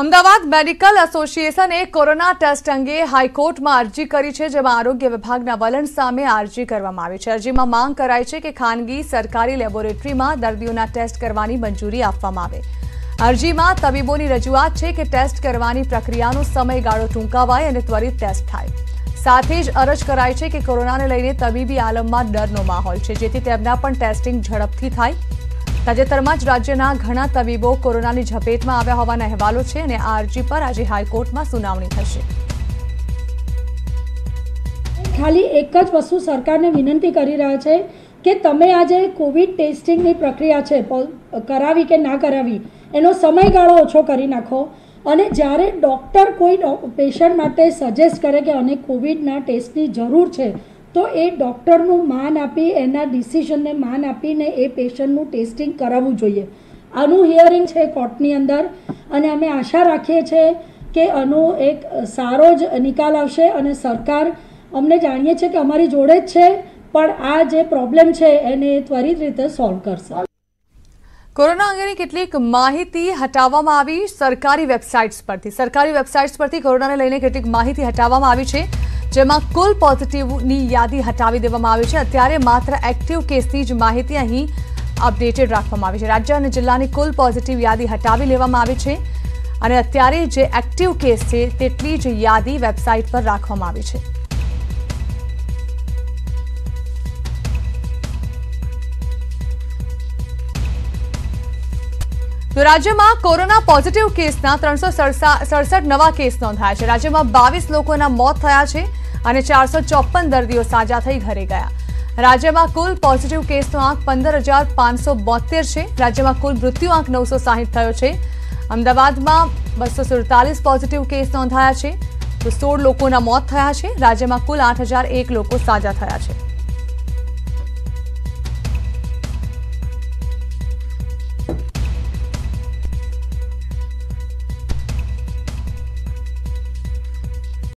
Ahmedabad medical એસોસિએશને corona test અંગે હાઈકોર્ટમાં અરજી કરી છે, જેમાં આરોગ્ય વિભાગના વલણ સામે અરજી કરવામાં આવી છે. અરજીમાં માંગ કરાઈ છે કે ખાનગી સરકારી લેબોરેટરીમાં દર્દીઓના ટેસ્ટ કરવાની મંજૂરી આપવામાં આવે. અરજીમાં તબીબોની રજૂઆત છે કે ટેસ્ટ કરવાની પ્રક્રિયાનો સમયગાળો ટૂંકાવાય અને ત્વરિત ટેસ્ટ થાય. સાથે જ અરજ કરાઈ છે કે કોરોનાને લઈને તબીબી આલમમાં ડરનો માહોલ છે, જેથી તેમના પણ ટેસ્ટિંગ ઝડપથી થાય. તાજેતરમાં જ રાજ્યના ઘણા તબીબો કોરોનાની ઝપેટમાં આવ્યા હોવાના અહેવાલો છે અને આ અરજી પર આજે હાઈકોર્ટમાં સુનાવણી થશે. ખાલી એક જ વસ્તુ સરકારને વિનંતી કરી રહ્યા છે કે તમે આ જે કોવિડ ટેસ્ટિંગની પ્રક્રિયા છે કરાવી કે ના કરાવી, એનો સમયગાળો ઓછો કરી નાખો અને જ્યારે ડૉક્ટર કોઈ પેશન્ટ માટે સજેસ્ટ કરે કે અને કોવિડના ટેસ્ટની જરૂર છે તો એ ડૉક્ટરનું માન આપી, એના ડિસિઝનને માન આપીને એ પેશન્ટનું ટેસ્ટિંગ કરાવવું જોઈએ. આનું હિયરિંગ છે કોર્ટની અંદર અને અમે આશા રાખીએ છીએ કે આનો એક સારો જ નિકાલ આવશે અને સરકાર અમને જાણીએ છીએ કે અમારી જોડે જ છે, પણ આ જે પ્રોબ્લેમ છે એને ત્વરિત રીતે સોલ્વ કરશે. કોરોના અંગેની કેટલીક માહિતી હટાવવામાં આવી સરકારી વેબસાઇટ્સ પરથી. સરકારી વેબસાઇટ્સ પરથી કોરોનાને લઈને કેટલીક માહિતી હટાવવામાં આવી છે. જેમાં કુલ પોઝિટિવની યાદી હટાવી દેવામાં આવી છે. અત્યારે માત્ર એક્ટિવ કેસની જ માહિતી અહીં અપડેટેડ રાખવામાં આવી છે. રાજ્ય અને જિલ્લાની કુલ પોઝિટિવ યાદી હટાવી લેવામાં આવી છે અને અત્યારે જે એક્ટિવ કેસ છે, તેટલી જ યાદી વેબસાઇટ પર રાખવામાં આવી છે. તો રાજ્યમાં કોરોના પોઝિટિવ કેસના ત્રણસો સડસઠ નવા કેસ નોંધાયા છે. રાજ્યમાં બાવીસ લોકોના મોત થયા છે અને ચારસો ચોપન દર્દીઓ સાજા થઈ ઘરે ગયા. રાજ્યમાં કુલ પોઝિટિવ કેસનો આંક પંદર હજાર પાંચસો બોતેર છે. રાજ્યમાં કુલ મૃત્યુ આંક નવસો સાહીઠ થયો છે. અમદાવાદમાં બસો સુડતાલીસ પોઝિટિવ કેસ નોંધાયા છે. તો સોળ લોકોના મોત થયા છે. રાજ્યમાં કુલ આઠ હજાર એક લોકો સાજા થયા છે.